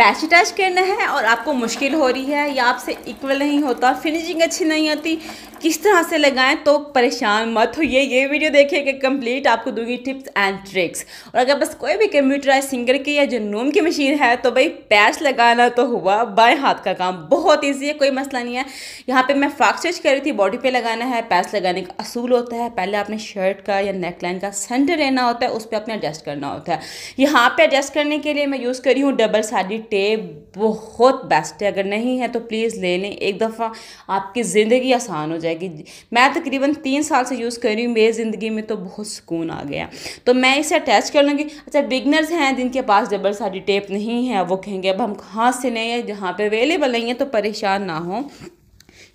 Patch attach करना है और आपको मुश्किल हो रही है या आपसे इक्वल नहीं होता, फिनिशिंग अच्छी नहीं आती किस तरह से लगाएँ तो परेशान मत होइए। ये ये वीडियो देखिए कि कंप्लीट आपको दूँगी टिप्स एंड ट्रिक्स और अगर बस कोई भी कंप्यूटराइज सिंगर की या जनूम की मशीन है तो भाई पैच लगाना तो हुआ। बाएँ हाथ का काम बहुत ईजी है, कोई मसला नहीं है। यहाँ पे मैं फ्रॉक स्टिच कर रही थी बॉडी पे लगाना है। पैच लगाने का असूल होता है। पहले आपने शर्ट का या नेकलाइन का सेंटर लेना होता है, उस पर अपने एडजस्ट करना होता है। यहाँ पर एडजस्ट करने के लिए मैं यूज़ करी हूँ डबल साइड टेप बहुत बेस्ट है। अगर नहीं है तो प्लीज़ ले लें। एक दफ़ा आपकी ज़िंदगी आसान हो जाए जाएगी। मैं तकरीबन तीन साल से यूज़ कर रही हूँ, मेरी ज़िंदगी में तो बहुत सुकून आ गया। तो मैं इसे अटैच कर लूँगी। अच्छा बिगनर्स हैं, जिनके पास डबल साड़ी टेप नहीं है, वो कहेंगे, अब हम कहाँ से लें? जहाँ पर अवेलेबल नहीं है तो परेशान ना हो।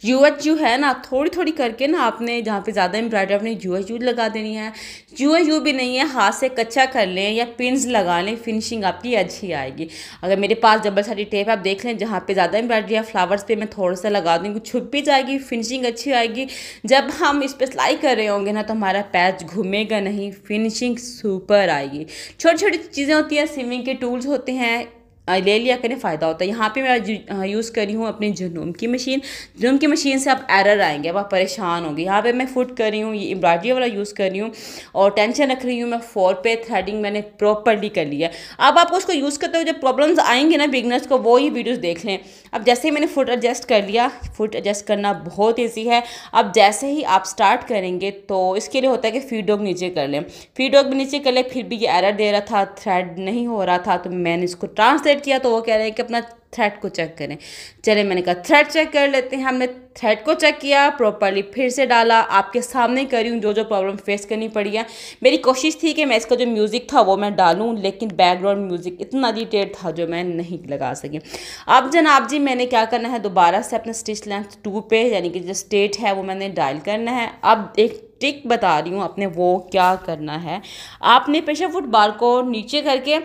यू एच यू है ना थोड़ी थोड़ी करके ना आपने जहाँ पे ज़्यादा एम्ब्रॉयडरी अपनी यू एच यू लगा देनी है। यू एच यू भी नहीं है, हाथ से कच्चा कर लें या पिंस लगा लें फिनिशिंग आपकी अच्छी आएगी। अगर मेरे पास डबल सारी टेप आप देख लें जहाँ पे ज़्यादा एम्ब्रॉयडरी है फ्लावर्स पे मैं थोड़ा सा लगा दूँगी, छुप भी जाएगी फिनिशिंग अच्छी आएगी। जब हम इस पर सिलाई कर रहे होंगे ना तो हमारा पैच घूमेगा नहीं फिनिशिंग सुपर आएगी। छोटी छोटी चीज़ें होती हैं स्विमिंग के टूल्स होते हैं ले लिया करें, फ़ायदा होता है। यहाँ पे मैं यूज़ करी हूँ अपनी जुनूम की मशीन। जुनूम की मशीन से आप एरर आएँगे अब आप परेशान होंगे। यहाँ पे मैं फुट कर रही हूँ, ये एम्ब्रॉयडरी वाला यूज़ कर रही हूँ और टेंशन रख रही हूँ मैं फोर पे थ्रेडिंग मैंने प्रॉपरली कर लिया। अब आपको उसको यूज़ करते हुए जब प्रॉब्लम्स आएँगे ना बिगनर्स को, वो ही वीडियोज़ देख लें। अब जैसे ही मैंने फुट एडजस्ट कर लिया फुट एडजस्ट करना बहुत ईजी है। अब जैसे ही आप स्टार्ट करेंगे तो इसके लिए होता है कि फ़ीड डॉग नीचे कर लें। फ़ीड डॉग भी नीचे कर लें, फिर भी ये एरर दे रहा था थ्रेड नहीं हो रहा था तो मैंने इसको ट्रांसलेट सेट किया तो वो कह रहे हैं कि अपना थ्रेड को चेक करें। चले, मैंने कहा थ्रेड चेक कर लेते हैं। हमने थ्रेड को चेक किया प्रॉपरली फिर से डाला। आपके सामने करी हूँ जो जो प्रॉब्लम फेस करनी पड़ी है। मेरी कोशिश थी कि मैं इसका जो म्यूज़िक था वो मैं डालूँ, लेकिन बैकग्राउंड म्यूज़िक इतना डिटेल था जो मैं नहीं लगा सकी। अब जनाब जी, मैंने क्या करना है? दोबारा से अपने स्टिच लेंथ टू पे, यानी कि जो स्टेट है वो मैंने डायल करना है। अब एक टिक बता रही हूँ अपने वो क्या करना है? आपने प्रेशर फुट बार को नीचे करके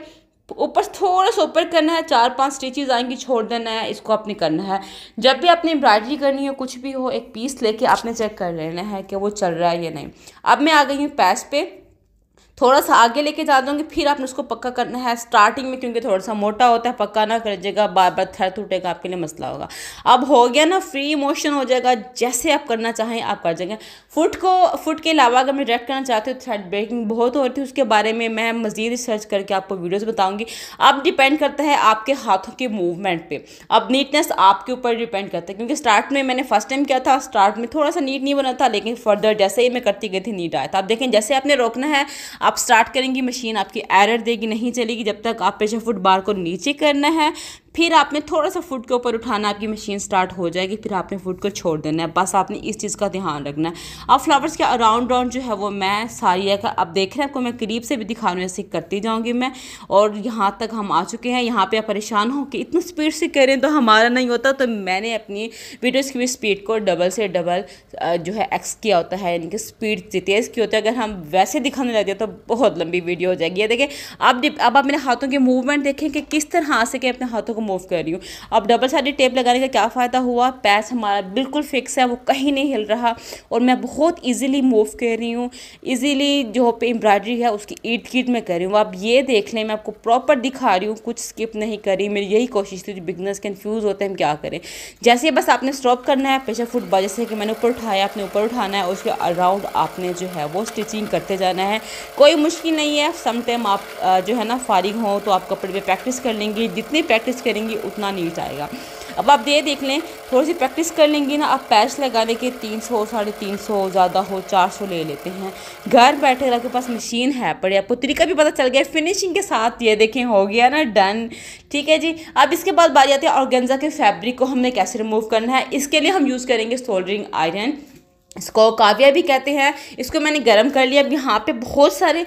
ऊपर थोड़ा सा ऊपर करना है, चार पाँच स्टिचेज आएँगी, छोड़ देना है, इसको आपने करना है। जब भी आपने एम्ब्रॉयडरी करनी हो, कुछ भी हो, एक पीस लेके आपने चेक कर लेना है कि वो चल रहा है या नहीं। अब मैं आ गई हूँ पैस पे। थोड़ा सा आगे लेके जा दूँगी, फिर आपने उसको पक्का करना है स्टार्टिंग में, क्योंकि थोड़ा सा मोटा होता है, पक्का ना कर जाएगा बार बार थर टूटेगा, आपके लिए मसला होगा। अब हो गया ना फ्री मोशन हो जाएगा, जैसे आप करना चाहें, आप कर जाएँगे। फुट को फुट के अलावा अगर मैं डायरेक्ट करना चाहती हूँ थ्रेड ब्रेकिंग बहुत हो रही है उसके बारे में मैं मज़ीद रिसर्च करके आपको वीडियोज़ बताऊँगी। अब डिपेंड करता है आपके हाथों के मूवमेंट पर अब नीटनेस आपके ऊपर डिपेंड करता है, क्योंकि स्टार्ट में मैंने फ़र्स्ट टाइम किया था स्टार्ट में थोड़ा सा नीट नहीं बना था, लेकिन फर्दर जैसे ही मैं करती गई थी नीट आया था। आप देखें, जैसे आपने रोकना है आप स्टार्ट करेंगी मशीन आपकी एरर देगी, नहीं चलेगी, जब तक आप प्रेशर फुट बार को नीचे करना है फिर आपने थोड़ा सा फुट के ऊपर उठाना आपकी मशीन स्टार्ट हो जाएगी, फिर आपने फुट को छोड़ देना है। बस आपने इस चीज़ का ध्यान रखना है। अब फ्लावर्स के अराउंड राउंड जो है वो मैं सारिया का अब देख रहे हैं, आपको मैं करीब से भी दिखा रही ऐसे करती जाऊँगी मैं। और यहाँ तक हम आ चुके हैं। यहाँ पर आप परेशान हो कि इतना स्पीड से करें तो हमारा नहीं होता। तो मैंने अपनी वीडियोज़ की भी स्पीड को डबल से डबल जो है एक्स किया होता है, यानी कि स्पीड तेज़ की होती है, अगर हम वैसे दिखाने लगे तो बहुत लंबी वीडियो हो जाएगी। ये देखें अब अब आप मेरे हाथों के मूवमेंट देखें कि किस तरह से कि अपने हाथों को मूव कर रही हूँ। अब डबल साइड टेप लगाने का क्या फ़ायदा हुआ? पैच हमारा बिल्कुल फिक्स है, वो कहीं नहीं हिल रहा और मैं बहुत ईजिली मूव कर रही हूँ। ईजिली जो पे एम्ब्रॉयडरी है, उसकी ईट कीट में कर रही हूँ। आप ये देख लें, मैं आपको प्रॉपर दिखा रही हूँ, कुछ स्किप नहीं करी मेरी यही कोशिश थी जो बिगनर्स कन्फ्यूज़ होते हैं, हम क्या करें। जैसे बस आपने स्टॉप करना है प्रेशर फुट बार जैसे कि मैंने ऊपर उठाया, आपने ऊपर उठाना है, उसके अराउंड आपने जो है, वो स्टिचिंग करते जाना है। कोई मुश्किल नहीं है। समटाइम आप जो है ना, फारिग हो तो आप कपड़े पे प्रैक्टिस कर लेंगे। जितनी प्रैक्टिस करेंगी, उतना नीट आएगा अब आप ये देख लें थोड़ी सी प्रैक्टिस कर लेंगी ना, आप पैच लगाने के तीन सौ, साढ़े तीन सौ ज़्यादा हो, चार सौ ले लेते हैं। घर बैठे आपके पास मशीन है पड़े आपको तरीका भी पता चल गया फिनिशिंग के साथ ये देखें, हो गया ना डन ठीक है जी? अब इसके बाद बारी आती है ऑर्गेन्जा के फैब्रिक को हमने कैसे रिमूव करना है, इसके लिए हम यूज़ करेंगे सोल्डरिंग आयरन इसको काव्या भी कहते हैं। इसको मैंने गर्म कर लिया। अब यहाँ पे बहुत सारे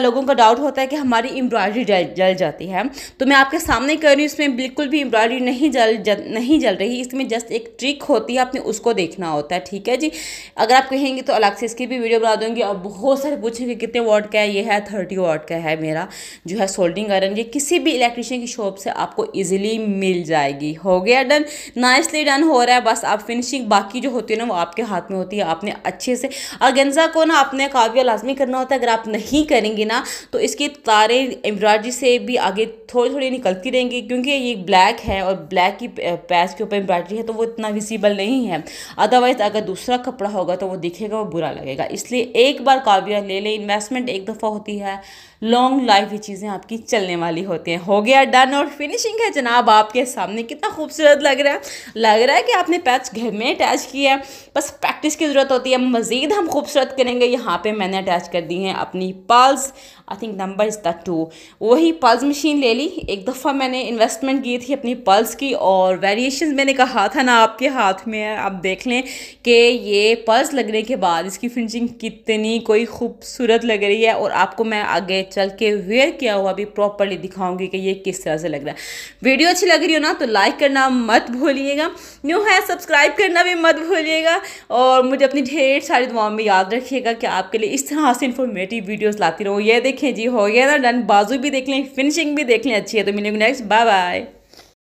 लोगों का डाउट होता है कि हमारी एम्ब्रॉयडरी जल जल जाती है। तो मैं आपके सामने कर रही हूँ। इसमें बिल्कुल भी एम्ब्रॉयडरी नहीं जल, जल नहीं जल रही। इसमें जस्ट एक ट्रिक होती है। आपने उसको देखना होता है। ठीक है जी? अगर आप कहेंगे तो अलग से इसकी भी वीडियो बना दूँगी। और बहुत सारे पूछेंगे कितने वाट का है? ये है थर्टी वाट का है मेरा जो है सोल्डिंग आयरन ये किसी भी इलेक्ट्रिशियन की शॉप से आपको ईजिली मिल जाएगी। हो गया डन नाइसली डन हो रहा है। बस आप फिनिशिंग बाकी जो होती है ना वो आपके हाथ में होती है। आपने अच्छे से। अगेंजा को ना आपने काव्य लाजमी करना होता है, अगर आप नहीं करेंगे ना तो इसकी तारे एम्ब्रॉयडरी से भी आगे थोड़ी थोड़ी निकलती रहेंगी, क्योंकि ये ब्लैक है और ब्लैक की पैच के ऊपर एम्ब्रॉयडरी है तो वो इतना विजिबल नहीं है। अदरवाइज़ अगर दूसरा कपड़ा होगा तो वो दिखेगा, वो बुरा लगेगा। इसलिए एक बार काव्य ले लें, इन्वेस्टमेंट एक दफ़ा होती है, लॉन्ग लाइफ ये चीज़ें आपकी चलने वाली होती हैं। हो गया डन और फिनिशिंग है जनाब, आपके सामने कितना खूबसूरत लग रहा है। लग रहा है कि आपने पैच घर में अटैच किया है, बस प्रैक्टिस की ज़रूरत होती है, मज़ीद हम खूबसूरत करेंगे। यहाँ पे मैंने अटैच कर दी हैं अपनी pulse I think number is the two वही पल्स मशीन ले ली। एक दफ़ा मैंने इन्वेस्टमेंट की थी अपनी पल्स की और वेरिएशन मैंने कहा था ना आपके हाथ में है आप देख लें कि ये पल्स लगने के बाद इसकी फिनिशिंग कितनी कोई खूबसूरत लग रही है और आपको मैं आगे चल के वेयर किया हुआ भी प्रॉपरली दिखाऊँगी कि ये किस तरह से लग रहा है। वीडियो अच्छी लग रही हो ना तो लाइक करना मत भूलिएगा। न्यू है सब्सक्राइब करना भी मत भूलिएगा। और मुझे अपनी ढेर सारी दुआओं में याद रखिएगा कि आपके लिए इस तरह से इन्फॉर्मेटिव वीडियोज़ लाती रहूँ। ये देखें जी हो गया ना डन बाजू भी देख लें फिनिशिंग भी देख लें, अच्छी है। तो मिलेंगे नेक्स्ट बाय बाय